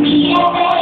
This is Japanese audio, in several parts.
Mírate, mírate, mírate.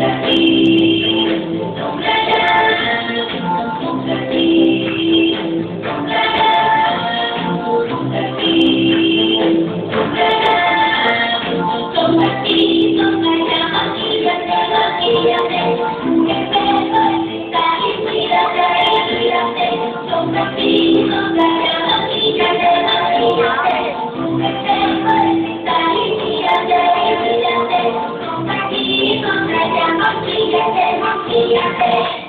Yeah. Yeah.